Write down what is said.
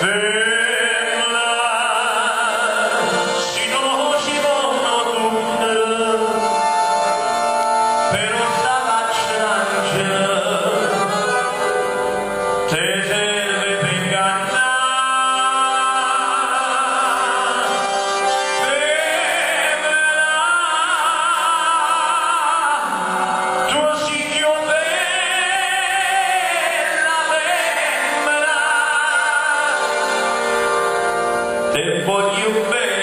Femmla, si non si bono dunga, per te And but you may